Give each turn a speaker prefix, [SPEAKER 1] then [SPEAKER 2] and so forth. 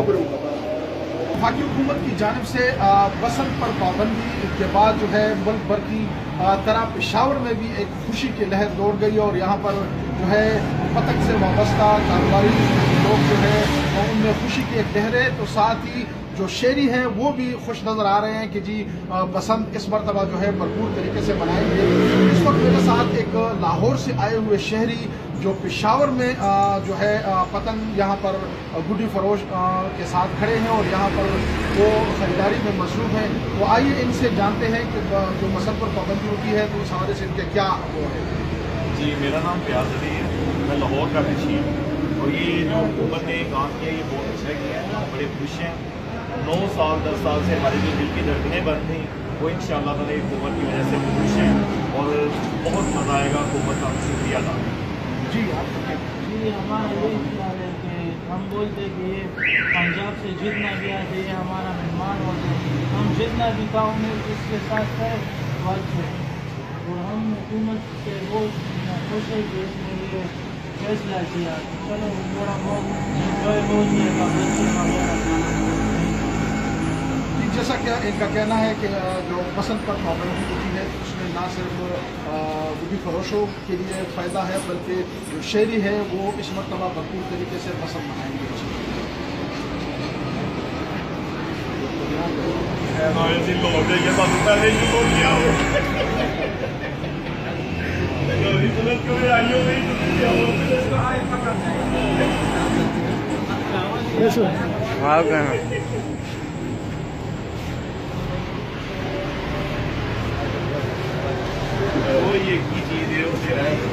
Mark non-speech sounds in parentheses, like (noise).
[SPEAKER 1] خبروں کا وفاقی حکومت کی جانب سے وسن پر پابندی کے بعد جو ہے، ملک بھر کی طرح پشاور میں بھی ایک خوشی کی لہر دوڑ گئی اور یہاں پر جو ہے پتک سے وابستہ کاروباری لوگ جو ہے ان میں خوشی کی ایک لہر ہے تو ساتھ ہی جو شیری ہیں، وہ بھی خوش نظر آ رہے ہیں کہ جی بسنت اس مرتبہ جو ہے، بھرپور طریقے سے منائیں گے۔ اس وقت میرے ساتھ ایک لاہور سے آئے ہوئے شہری جو پشاور میں جو ہے پتن یہاں پر گڈی فروش کے ساتھ کھڑے ہیں اور یہاں پر وہ خریداری میں مصروف ہیں۔ وہ آئیے ان سے جانتے ہیں کہ جو مسل پر پابندی ہوتی ہے، تو اس حوالے سے ان کے کیا وہ ہے
[SPEAKER 2] جی میرا نام پیاز علی ہے۔ میں لاہور کا رشی ہوں۔ اور یہ جو حکومت نے کام کیا، یہ بہت اچھا کیا ہے۔ ہم بڑے خوش ہیں۔ نو سال، دس سال سے ہماری جو دل کی دھڑکنیں بند تھیں وہ ان شاء اللہ تعالیٰ حکومت کی وجہ سے
[SPEAKER 1] جی
[SPEAKER 3] جی ہمارا یہی خیال ہے کہ ہم بولتے کہ یہ پنجاب سے جتنا گیا ہے یہ ہمارا مہمان ہوتا ہے۔ ہم جتنا بھی کام ہے، اس کے ساتھ ہے، وقت ہے۔ اور ہم حکومت سے بہت خوش ہے کہ اس نے یہ فیصلہ کیا۔ چلو تھوڑا بہت انجوائے بہت ہے
[SPEAKER 1] جیسا کہ ان کا کہنا ہے کہ جو پسند پر پرابلم ہوتی ہے اس میں نہ صرف بڑی فروشوں کے لیے فائدہ ہے بلکہ جو شعری ہے وہ اس مرتبہ بھرپور طریقے سے پسند منائیں گے۔
[SPEAKER 3] (laughs) ہاں
[SPEAKER 2] 注意一级一